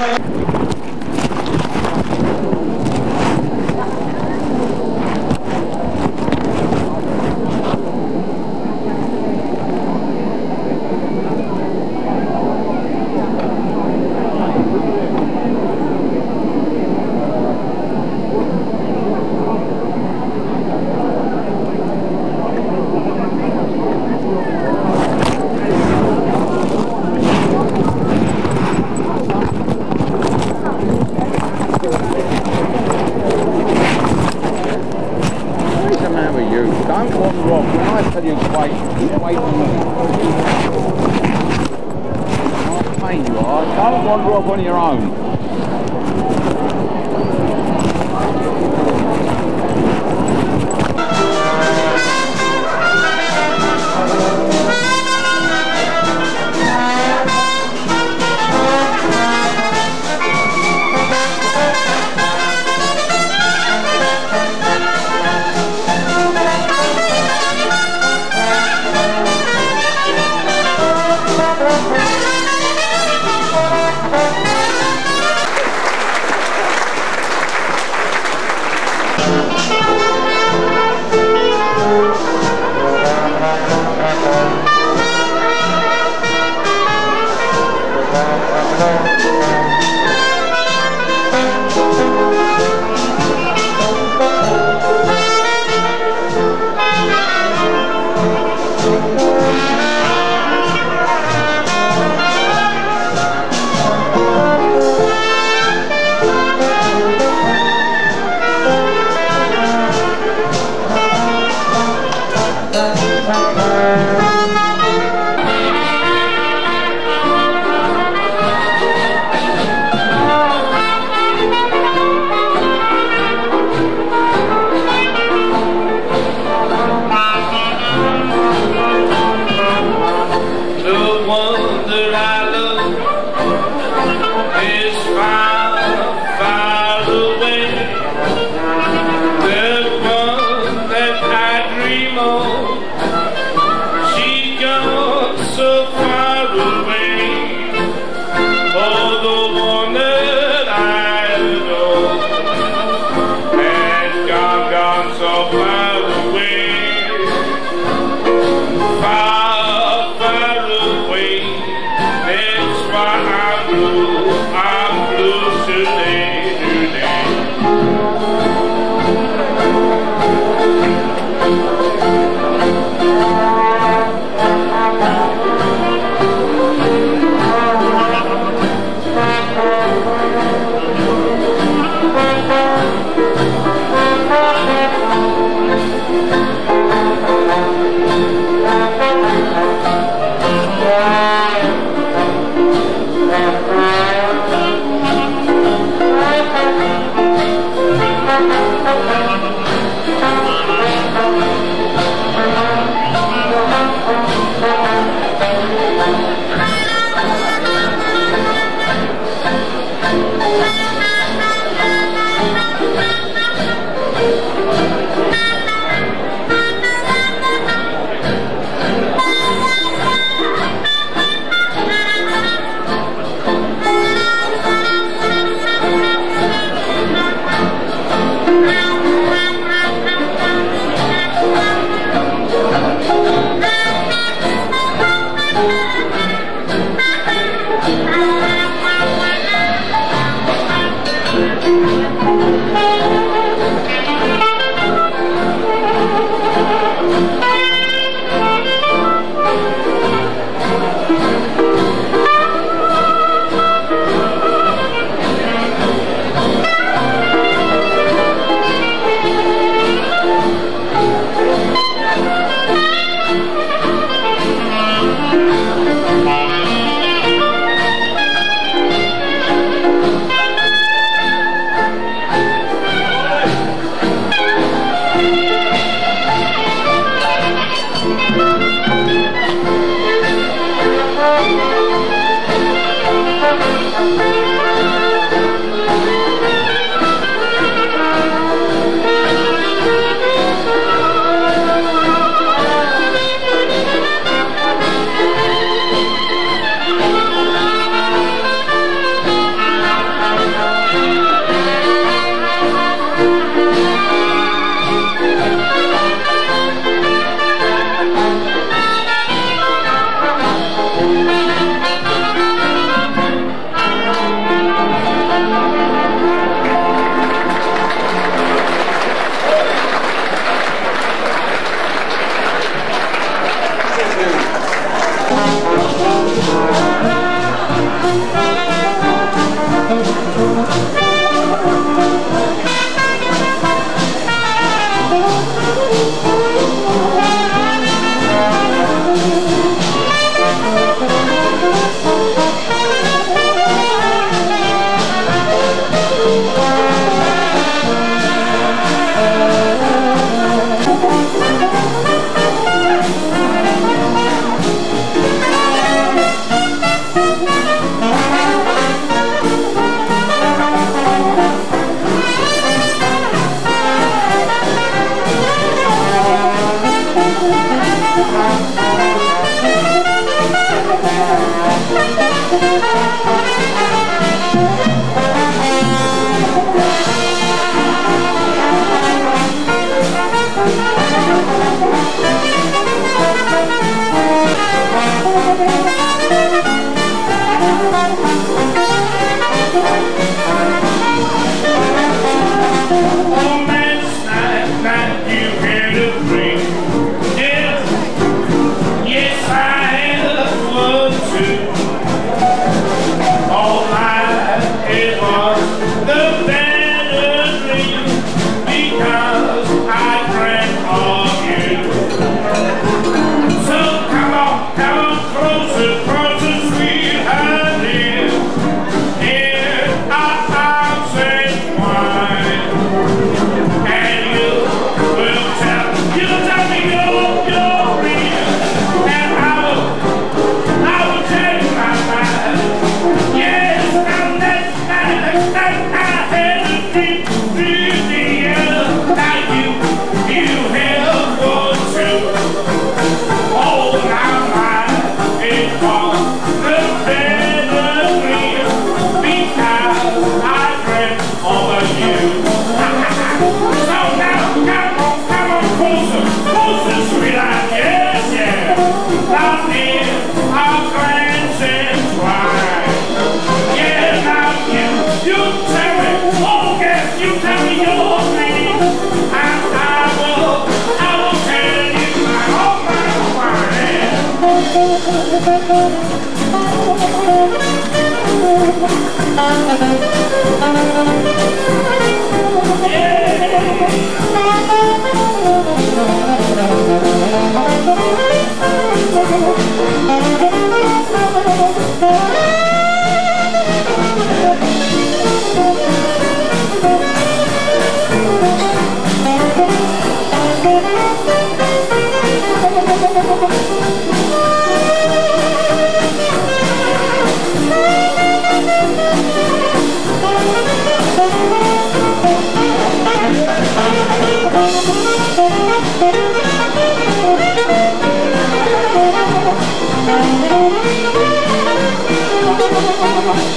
CDs on Thank.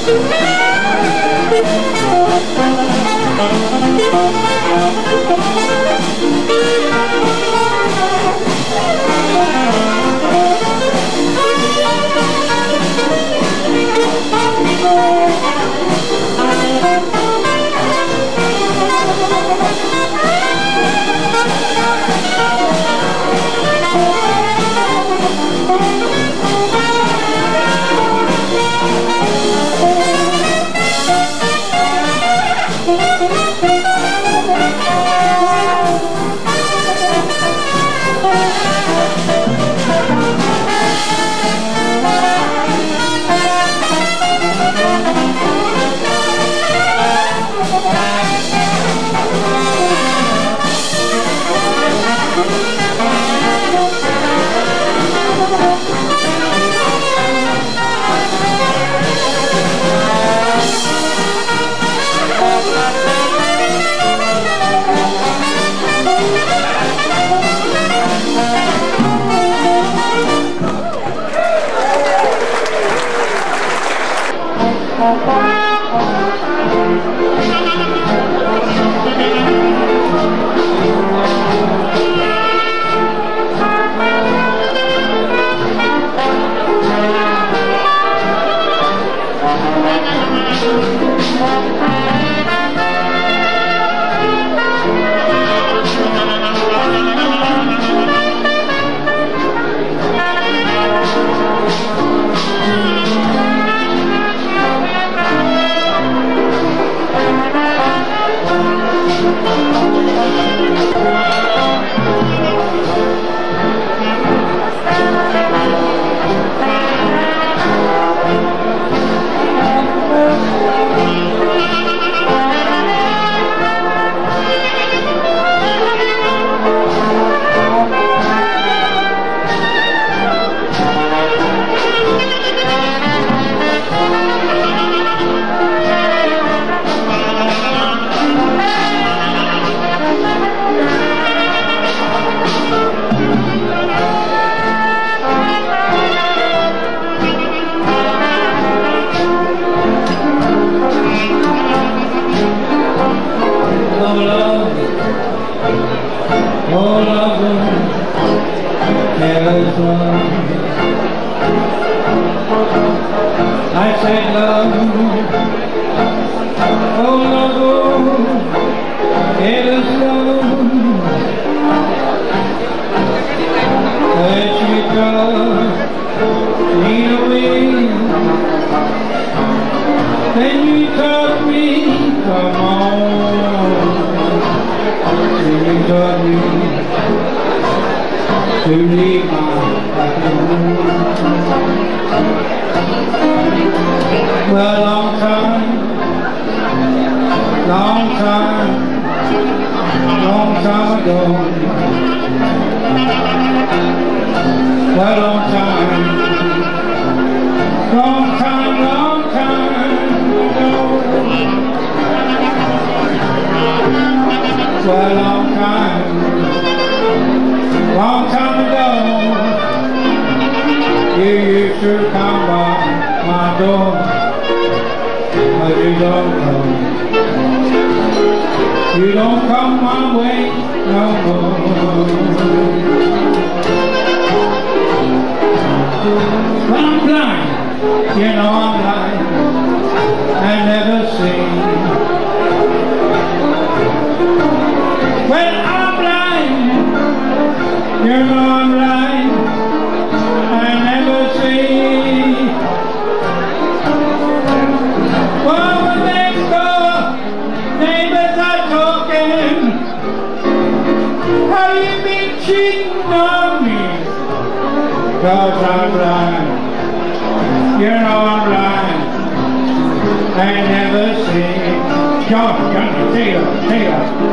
Thank you. I said love, oh love, it is love you me away. Then you taught me, come on. Well, long time, long time, long time ago. Well, long time, Well, long time, long time ago. You used to come by my door but you don't come. You don't come my way no more. I'm blind, you know I'm blind. I never see. Well, I'm blind, you know I'm blind. I never see. Neighbors are talking, you on I'm blind, you know I'm blind, I never see. John, John, Taylor, Taylor.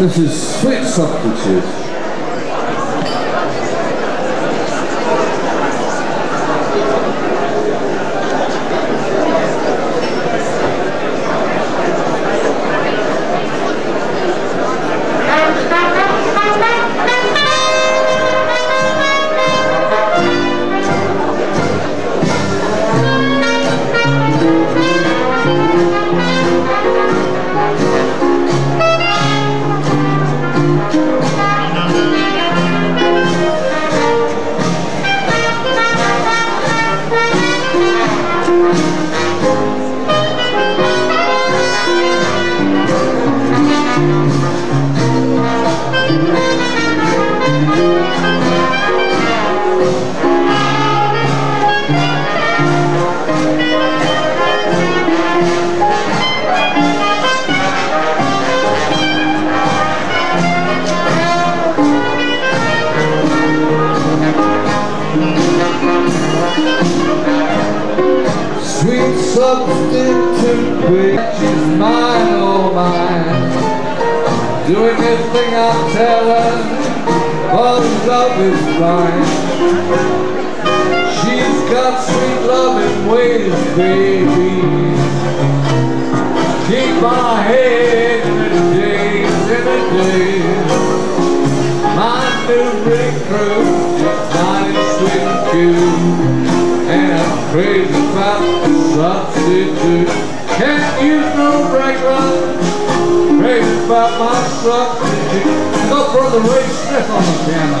This is Sweet Substitute. Everything I'm telling, all love is fine. She's got sweet loving ways, baby. Keep my head in the days, in the days. My new recruit, fine and sweet and. And I'm crazy about the substitute. Can't use no. Crazy about my substitute. Go brother Ray Smith on the piano.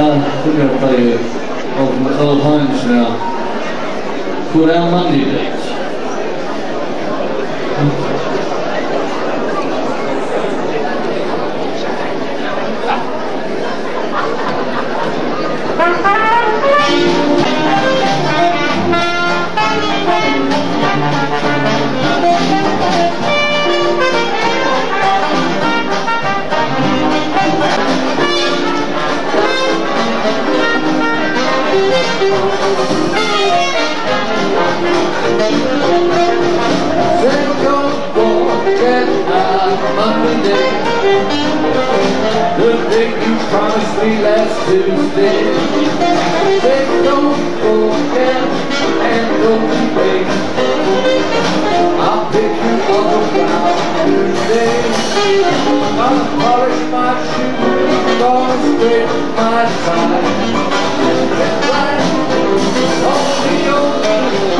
We're going to play old, old Hines now. Called Our Monday Dates. Then promised me last Tuesday. Then don't forget and don't late. I'll pick you up around Tuesday. I'll polish my shoes, gonna my tie. That's right. Only you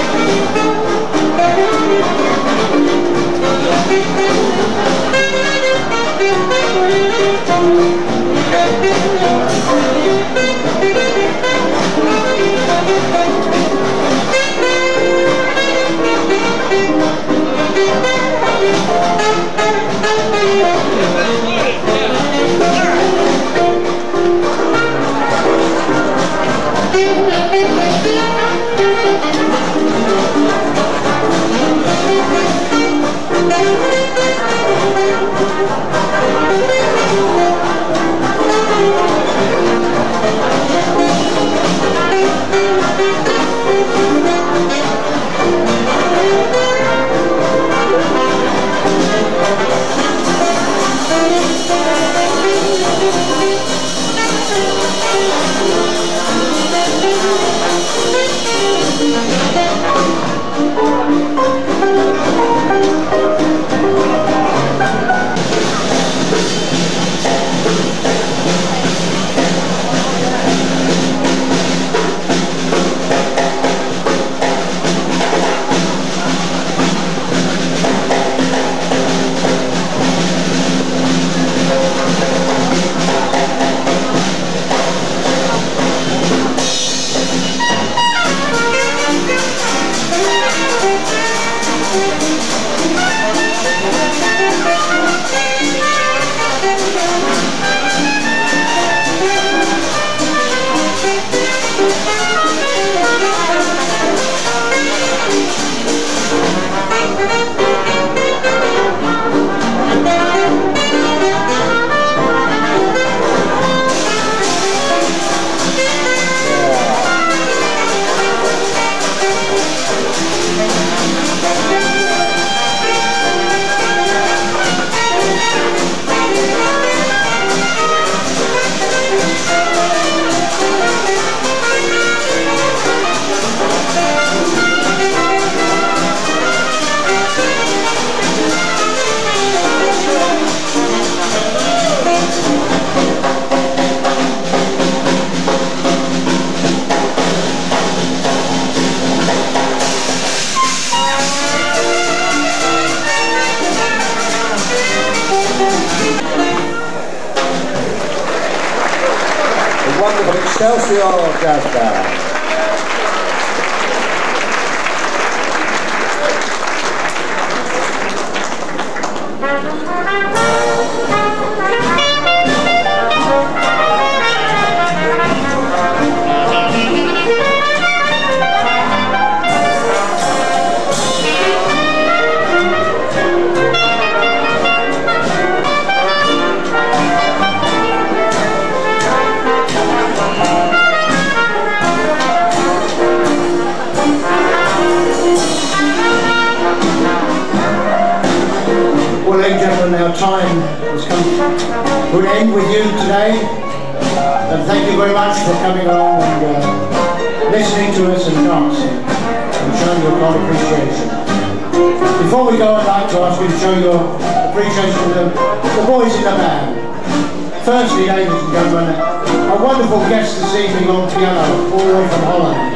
This evening on piano, all the way from Holland,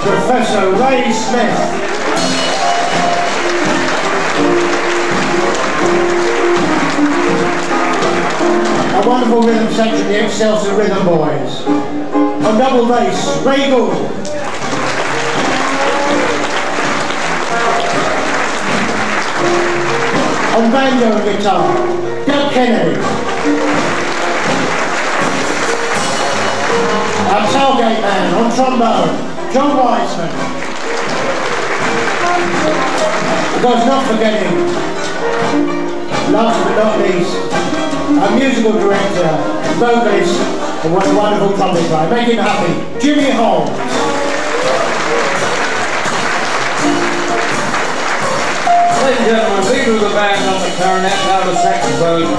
Professor Ray Smith. A wonderful rhythm section, the Excelsior Rhythm Boys. On double bass, Ray Gould. On banjo and guitar, Doug Kennedy. Our tailgate man on trombone, John Wiseman. Because not forgetting, last but not least, our musical director, vocalist, and what a wonderful trumpet player. Make him happy. Jimmy Holmes. Ladies and gentlemen, leader of the band on the clarinet, now the saxophone.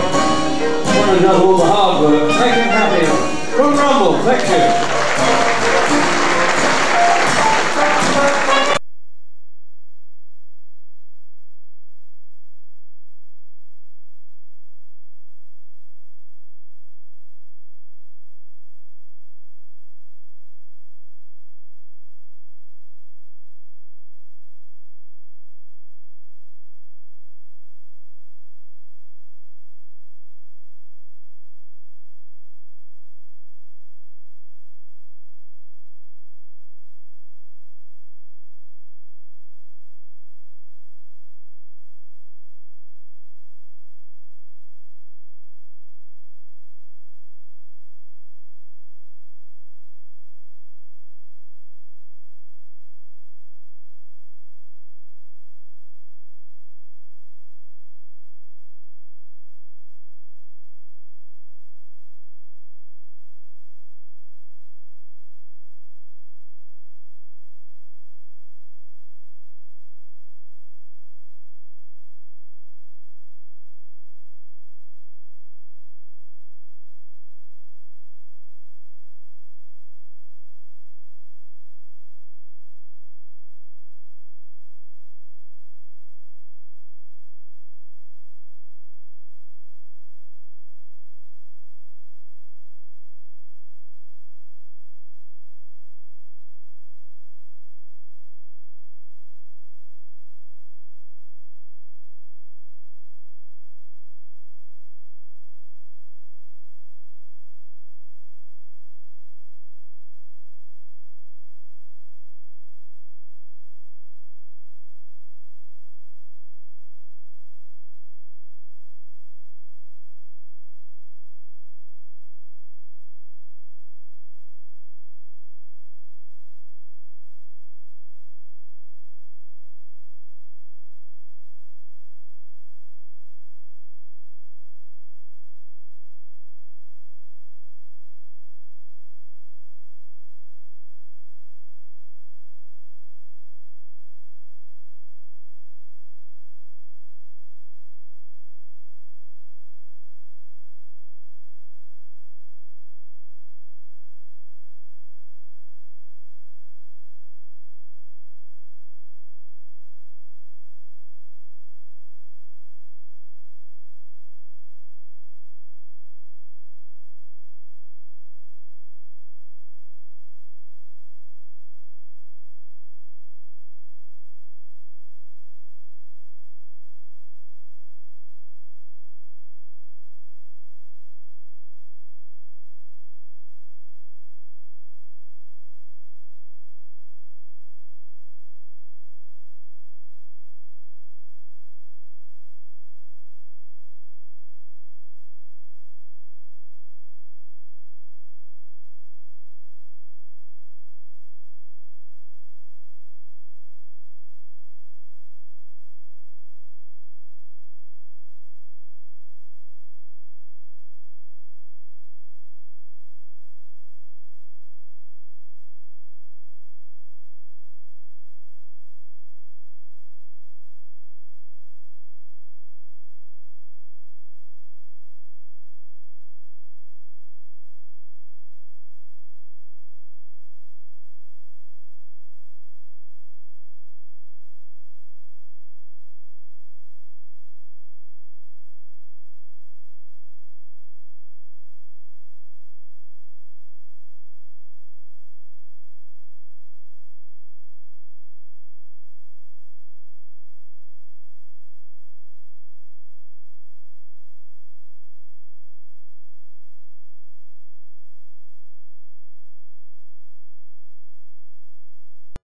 Want to know all the hard work. Make him happy. From Rumble, thank you.